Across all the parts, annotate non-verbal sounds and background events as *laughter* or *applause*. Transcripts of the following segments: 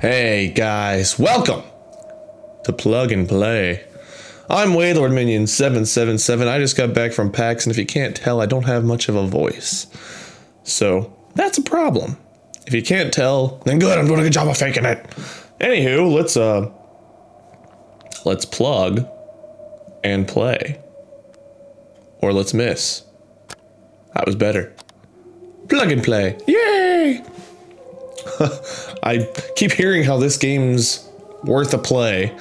Hey guys, welcome to Plug and Play. I'm Wade Lord Minion 777. I just got back from PAX, and if you can't tell, I don't have much of a voice. So that's a problem. If you can't tell, then good, I'm doing a good job of faking it. Anywho, let's uh let's plug and play. Or let's miss. That was better. Plug and play. Yay! *laughs* I keep hearing how this game's worth a play.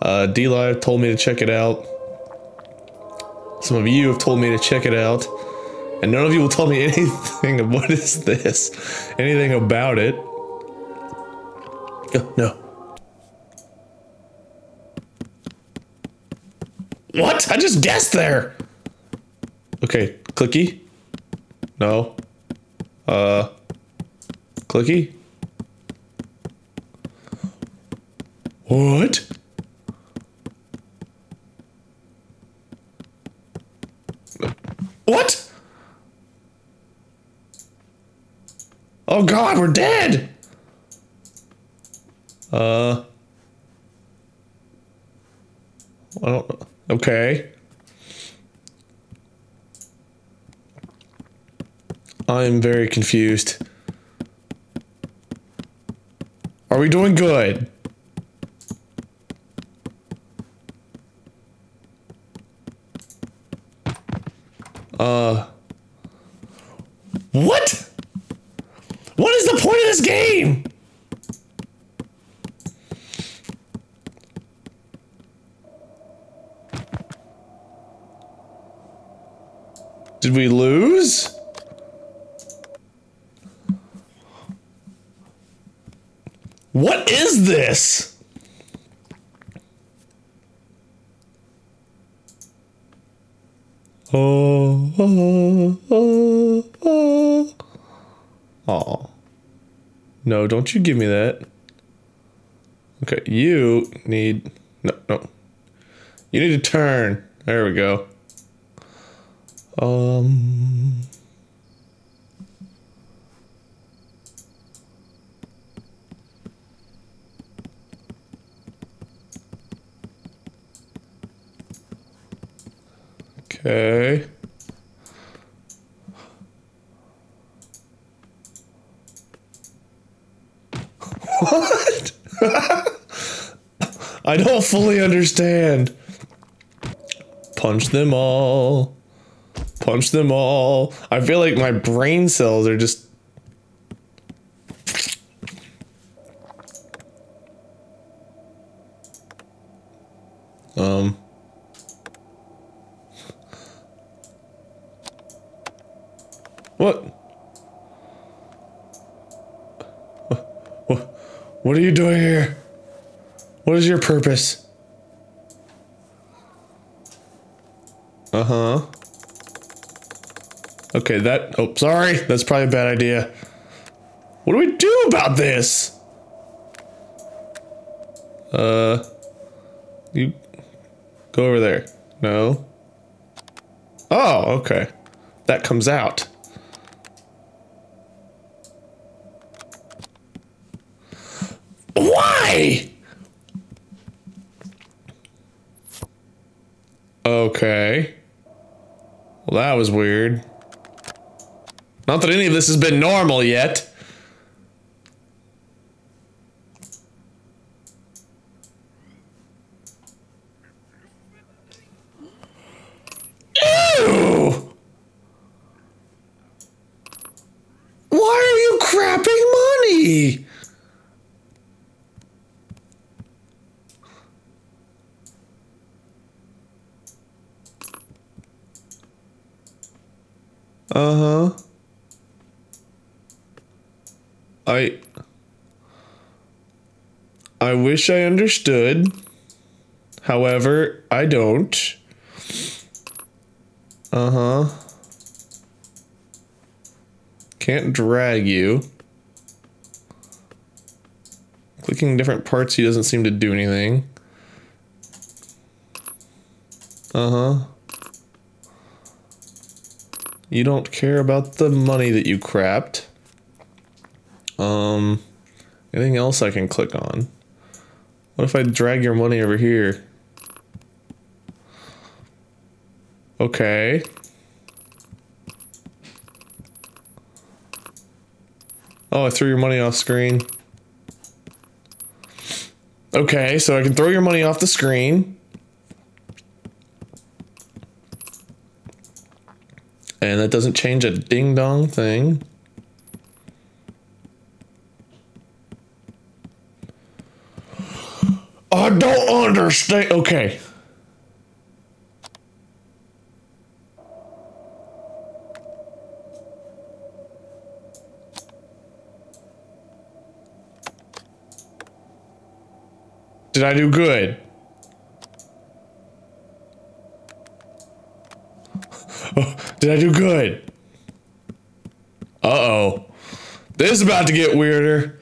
Uh, D-Live told me to check it out. Some of you have told me to check it out. And none of you will tell me *laughs* anything of what is this. Anything about it. No. What? I just guessed there! Okay, clicky. No. Uh. Clicky. What? What? Oh god, we're dead! Uh. I don't. Okay. I'm very confused. Are we doing good? Uh. What? What is the point of this game? Did we lose? What is this? Oh, oh, oh, oh. Oh. No, don't you give me that. Okay, you need... No, no. You need to turn. There we go. Um... Okay. *laughs* What? *laughs* I don't fully understand. Punch them all. Punch them all. I feel like my brain cells are just. Um. What? What? What are you doing here? What is your purpose? Uh huh. Okay, that. Oh, sorry. That's probably a bad idea. What do we do about this? Uh. You. Go over there. No. Oh, okay. That comes out. Why? Okay. Well, that was weird. Not that any of this has been normal yet. Ew! Why are you crapping money? Uh huh. I. I wish I understood. However, I don't. Uh huh. Can't drag you. Clicking different parts, he doesn't seem to do anything. Uh huh. You don't care about the money that you crapped. Um, Anything else I can click on? What if I drag your money over here? Okay. Oh, I threw your money off screen. Okay, so I can throw your money off the screen. And that doesn't change a ding dong thing. I don't understand. Okay. Did I do good? *laughs* Did I do good? Uh-oh. This is about to get weirder.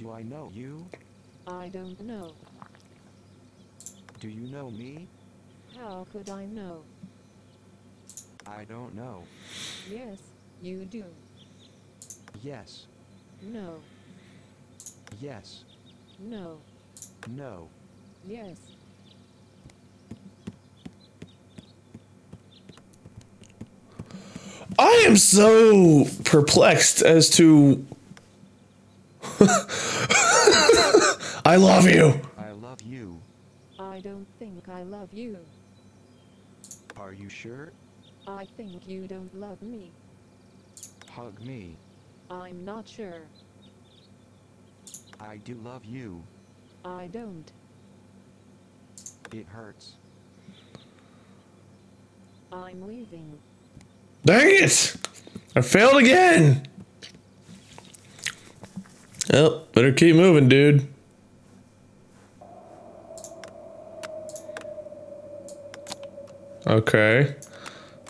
Do I know you? I don't know. Do you know me? How could I know? I don't know. Yes, you do. Yes. No. Yes. No. No. Yes. I am so perplexed as to. I love you. I love you. I don't think I love you. Are you sure? I think you don't love me. Hug me. I'm not sure. I do love you. I don't. It hurts. I'm leaving. Dang it! I failed again. Oh, better keep moving, dude. Okay.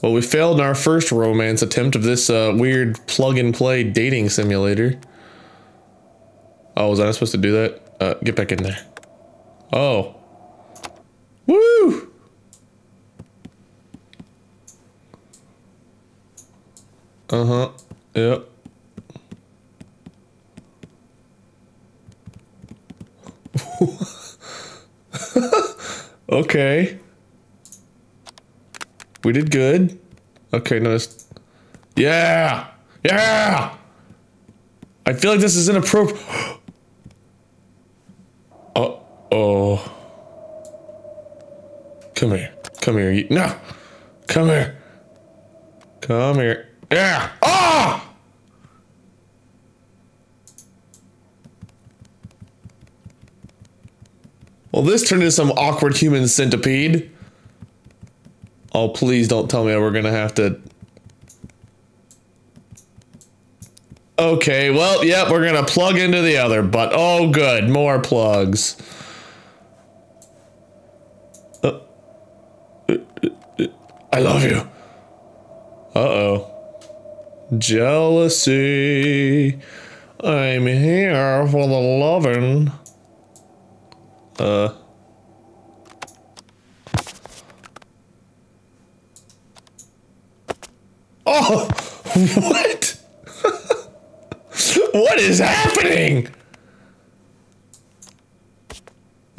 Well, we failed in our first romance attempt of this uh, weird plug and play dating simulator. Oh, was I not supposed to do that? Uh, get back in there. Oh. Woo! Uh huh. Yep. *laughs* okay. We did good. Okay, nice. Yeah! Yeah! I feel like this is inappropriate. *gasps* uh oh. Come here. Come here. You- No! Come here. Come here. Yeah! Ah! Well, this turned into some awkward human centipede. Oh, please don't tell me we're gonna have to. Okay, well, yep, we're gonna plug into the other, but oh, good, more plugs. Uh, uh, uh, I love you. Uh oh. Jealousy. I'm here for the loving. Uh. Oh! *laughs* What? *laughs* what is happening?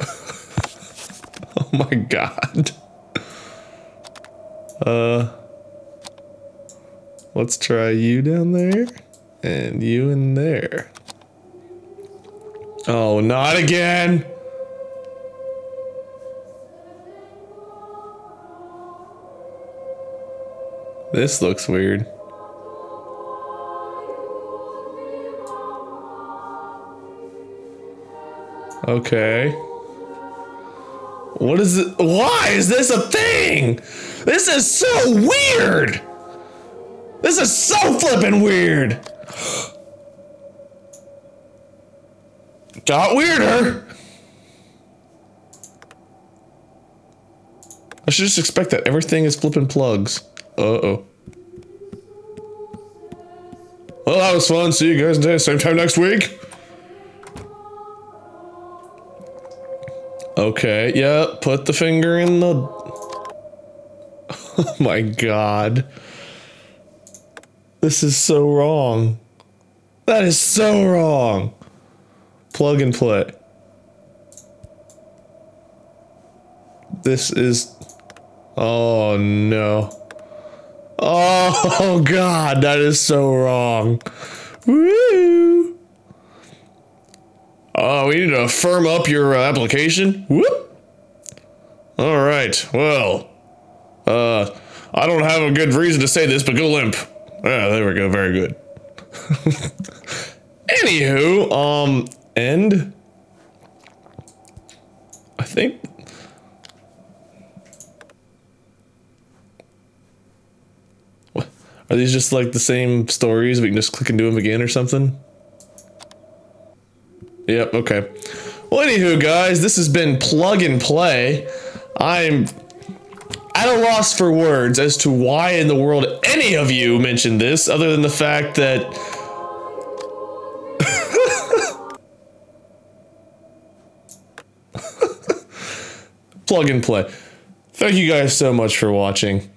*laughs* oh my god. Uh. Let's try you down there and you in there. Oh, not again. This looks weird. Okay. What is it? Why is this a thing? This is so weird. This is so flippin' weird. Got weirder. I should just expect that everything is flipping plugs. Uh oh. Well, that was fun. See you guys today. same time next week. Okay, yeah, put the finger in the. Oh *laughs* my god. This is so wrong. That is so wrong. Plug and play. This is. Oh no. Oh *laughs* god, that is so wrong. Woo! Oh, we need to firm up your uh, application. Whoop. All right. Well, uh, I don't have a good reason to say this, but go limp. Yeah, there we go. Very good. *laughs* Anywho, um, and I think what are these just like the same stories? We can just click and do them again or something. Yep. Okay. Well, anywho, guys, this has been plug and play. I'm at a loss for words as to why in the world any of you mentioned this, other than the fact that. *laughs* plug and play. Thank you guys so much for watching.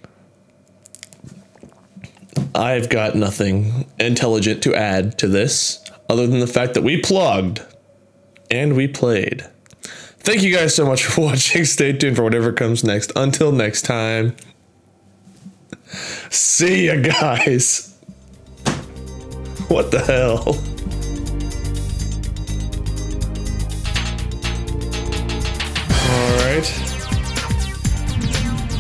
I've got nothing intelligent to add to this, other than the fact that we plugged and we played. Thank you guys so much for *laughs* watching. Stay tuned for whatever comes next. Until next time, see ya, guys. What the hell? All right.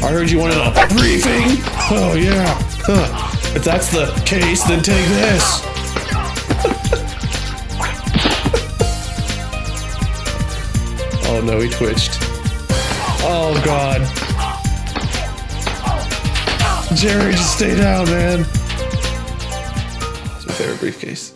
I heard you wanted a briefing. Oh yeah. Huh. If that's the case, then take this. *laughs* Oh no, he twitched. Oh god. Jerry, just stay down, man. That's my favorite briefcase.